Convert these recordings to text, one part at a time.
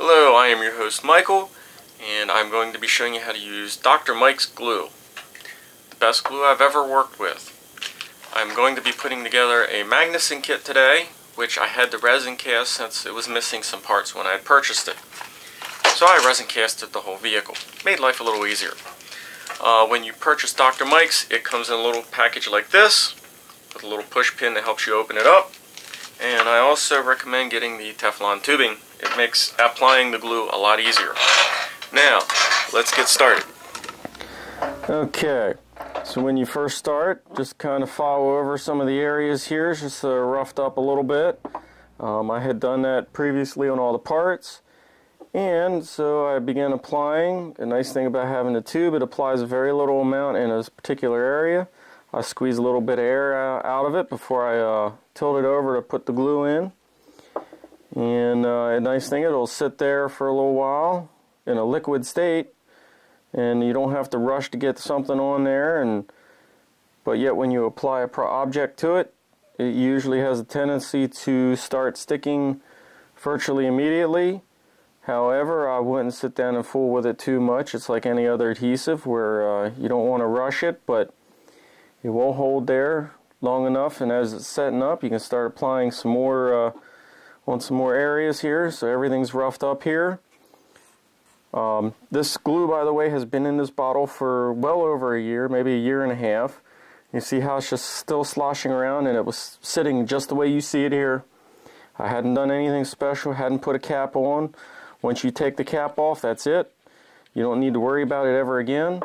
Hello, I am your host Michael, and I'm going to be showing you how to use Dr. Mike's glue. The best glue I've ever worked with. I'm going to be putting together a Magnuson kit today, which I had to resin cast since it was missing some parts when I had purchased it. So I resin casted the whole vehicle. Made life a little easier. Uh, when you purchase Dr. Mike's, it comes in a little package like this, with a little push pin that helps you open it up. And I also recommend getting the Teflon tubing. It makes applying the glue a lot easier. Now, let's get started. Okay, so when you first start, just kind of follow over some of the areas here, just uh, roughed up a little bit. Um, I had done that previously on all the parts. And so I began applying. The nice thing about having the tube, it applies a very little amount in a particular area. I squeeze a little bit of air out of it before I uh, tilt it over to put the glue in. And uh, a nice thing, it'll sit there for a little while in a liquid state and you don't have to rush to get something on there and but yet when you apply a pro object to it it usually has a tendency to start sticking virtually immediately. However I wouldn't sit down and fool with it too much. It's like any other adhesive where uh, you don't want to rush it but it won't hold there long enough and as it's setting up you can start applying some more uh, on some more areas here? So everything's roughed up here. Um, this glue by the way has been in this bottle for well over a year maybe a year and a half. You see how it's just still sloshing around and it was sitting just the way you see it here. I hadn't done anything special hadn't put a cap on. Once you take the cap off that's it. You don't need to worry about it ever again.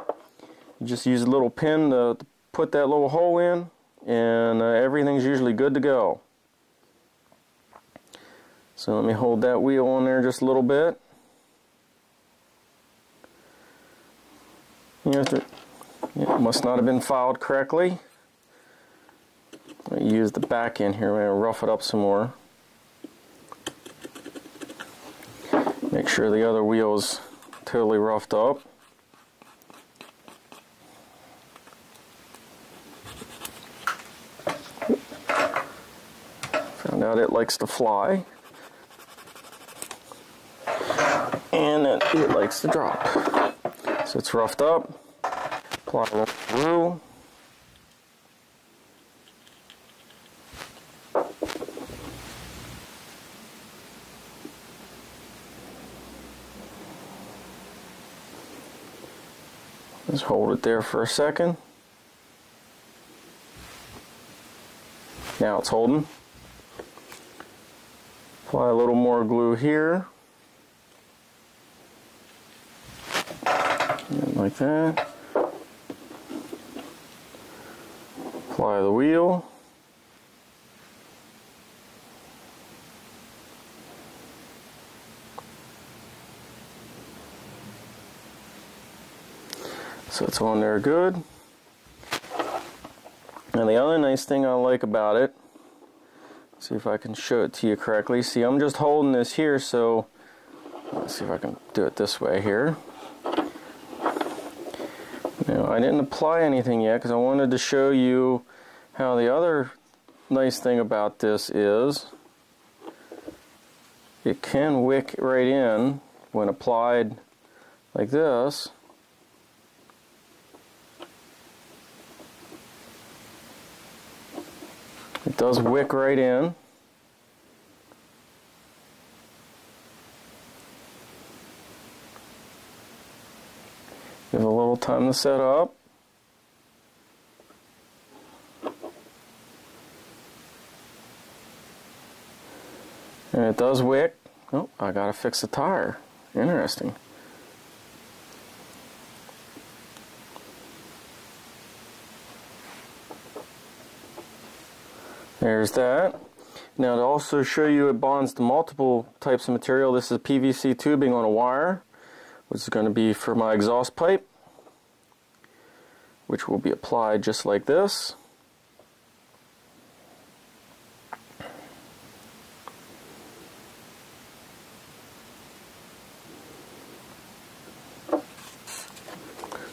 You just use a little pin to, put that little hole in and uh, everything's usually good to go. So let me hold that wheel on there just a little bit. it must not have been filed correctly. I use the back end here, I'm going to rough it up some more. Make sure the other wheel is totally roughed up. Found out it likes to fly. And it, it likes to drop. So it's roughed up. Apply a little glue. Just hold it there for a second. Now it's holding. Apply a little more glue here. Like that. Apply the wheel. So it's on there good. And the other nice thing I like about it see if I can show it to you correctly. See, I'm just holding this here, so let's see if I can do it this way here. Now, I didn't apply anything yet because I wanted to show you how the other nice thing about this is it can wick right in when applied like this. It does wick right in. Give it a little time to set up. And it does wick. Oh, I gotta fix the tire. Interesting. There's that. Now to also show you it bonds to multiple types of material, this is PVC tubing on a wire, which is going to be for my exhaust pipe, which will be applied just like this.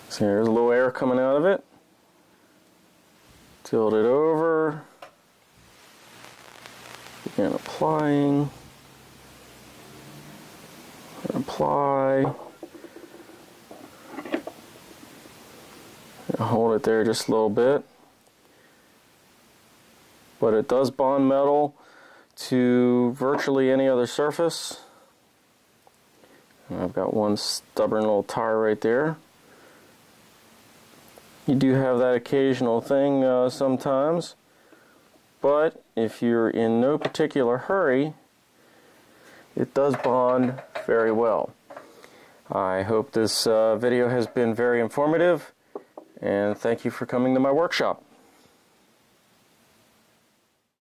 So there's a little air coming out of it. Tilt it over Begin applying. apply. Hold it there just a little bit. But it does bond metal to virtually any other surface. And I've got one stubborn little tire right there. You do have that occasional thing uh, sometimes, but if you're in no particular hurry, it does bond very well. I hope this uh, video has been very informative and thank you for coming to my workshop.